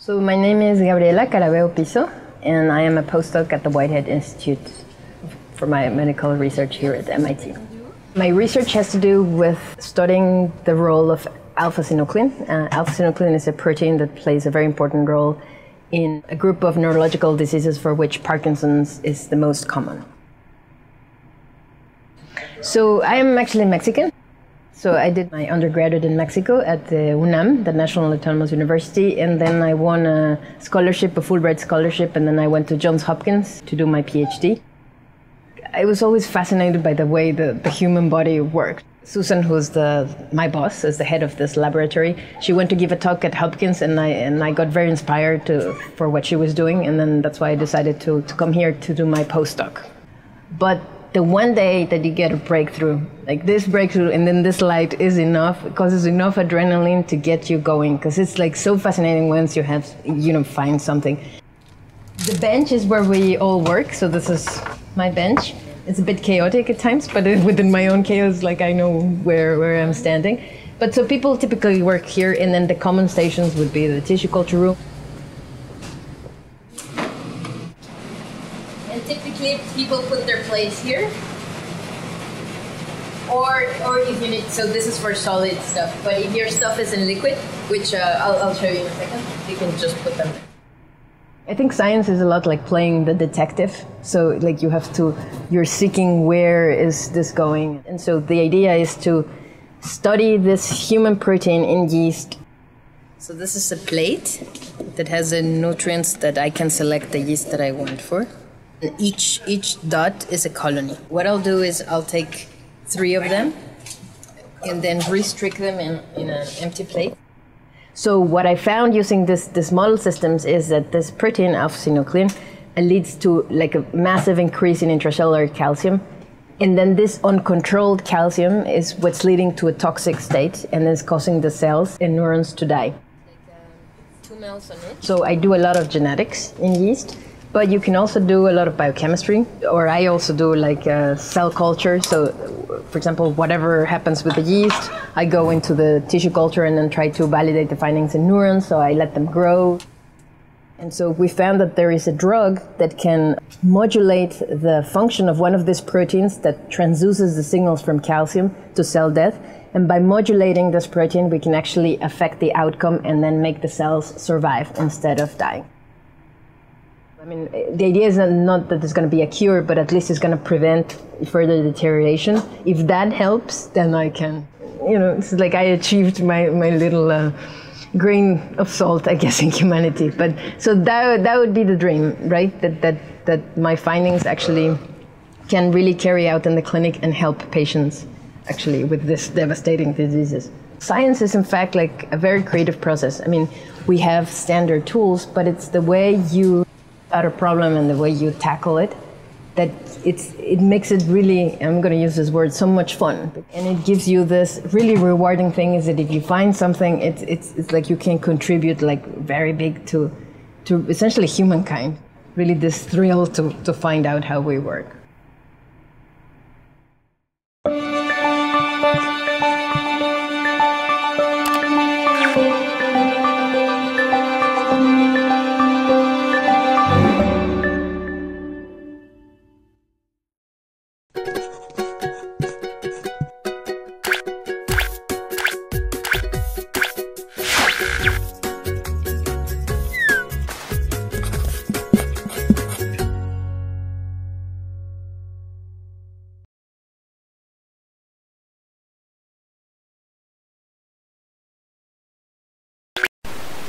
So my name is Gabriela Caraveo Piso, and I am a postdoc at the Whitehead Institute for Biomedical research here at MIT. My research has to do with studying the role of alpha-synuclein. Uh, alpha-synuclein is a protein that plays a very important role in a group of neurological diseases for which Parkinson's is the most common. So I am actually Mexican. So I did my undergraduate in Mexico at the UNAM, the National Autonomous University, and then I won a scholarship, a Fulbright scholarship, and then I went to Johns Hopkins to do my PhD. I was always fascinated by the way the, the human body worked. Susan, who's the my boss, is the head of this laboratory. She went to give a talk at Hopkins, and I and I got very inspired to for what she was doing, and then that's why I decided to to come here to do my postdoc. But the one day that you get a breakthrough, like this breakthrough, and then this light is enough, it causes enough adrenaline to get you going, because it's like so fascinating once you have, you know, find something. The bench is where we all work, so this is my bench. It's a bit chaotic at times, but within my own chaos, like I know where, where I'm standing. But so people typically work here, and then the common stations would be the tissue culture room. And typically people put their plates here. Or, or if you need, so this is for solid stuff, but if your stuff is in liquid, which uh, I'll, I'll show you in a second, you can just put them there. I think science is a lot like playing the detective. So like you have to, you're seeking where is this going. And so the idea is to study this human protein in yeast. So this is a plate that has the nutrients that I can select the yeast that I want for. Each each dot is a colony. What I'll do is I'll take three of them and then restreak them in, in an empty plate. So what I found using this this model systems is that this protein alpha-synuclein leads to like a massive increase in intracellular calcium. And then this uncontrolled calcium is what's leading to a toxic state and is causing the cells and neurons to die. Um, so I do a lot of genetics in yeast, but you can also do a lot of biochemistry, or I also do like uh, cell culture. So, for example, whatever happens with the yeast, I go into the tissue culture and then try to validate the findings in neurons. So I let them grow. And so we found that there is a drug that can modulate the function of one of these proteins that transduces the signals from calcium to cell death. And by modulating this protein, we can actually affect the outcome and then make the cells survive instead of dying. I mean, the idea is not that there's going to be a cure, but at least it's going to prevent further deterioration. If that helps, then I can, you know, it's like I achieved my, my little uh, grain of salt, I guess, in humanity. But so that, that would be the dream, right? That, that, that my findings actually can really carry out in the clinic and help patients actually with this devastating diseases. Science is in fact like a very creative process. I mean, we have standard tools, but it's the way you at a problem and the way you tackle it that it's it makes it really I'm going to use this word so much fun. And it gives you this really rewarding thing is that if you find something it's it's, it's like you can contribute like very big to to essentially humankind. Really this thrill to to find out how we work